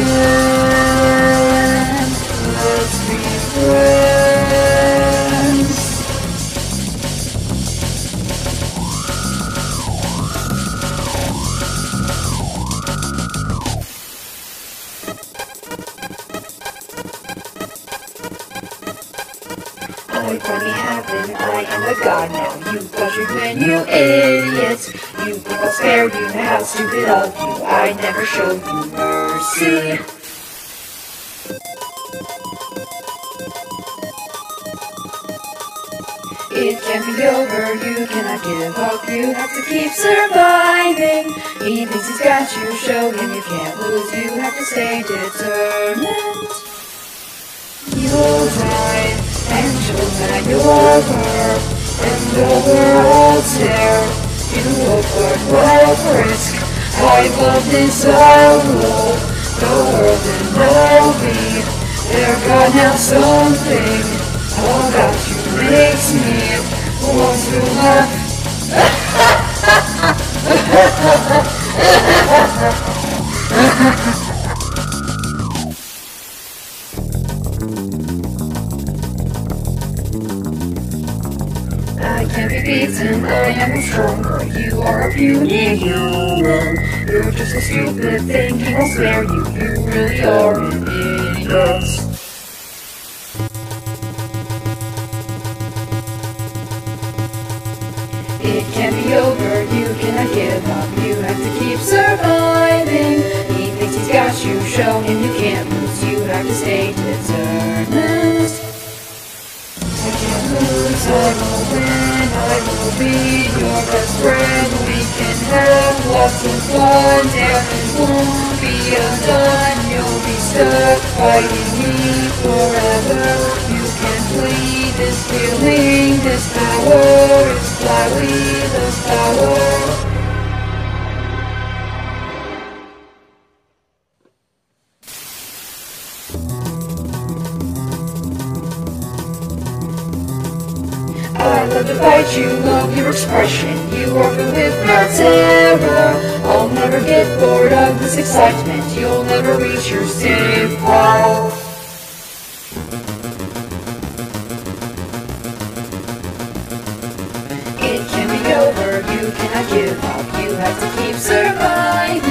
yeah. It finally happened. I am the god now. You win, you idiots. You think I'll spare you? How stupid of you. I never showed you mercy. It can't be over, you cannot give up, you have to keep surviving. He thinks he's got you, show him you can't lose, you have to stay determined. And you'll die your her, and the world tear. You look like world risk, I love this all The world and me, they're gonna have something about you makes me want to laugh. I can't be beaten, I am stronger. You are a puny human. You're just a stupid thing, won't spare you. You really are an idiot. It can't be over, you cannot give up, you have to keep surviving. He thinks he's got you, show him you can't lose, you have to stay be your best friend. We can have lots of fun, and won't be undone. You'll be stuck fighting me forever. You can flee this feeling, this power is fly with the power. Love fight you, love your expression. You filled with no terror. I'll never get bored of this excitement. You'll never reach your safe wall. It can be over, you cannot give up. You have to keep surviving.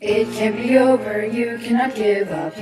It can't be over, you cannot give up.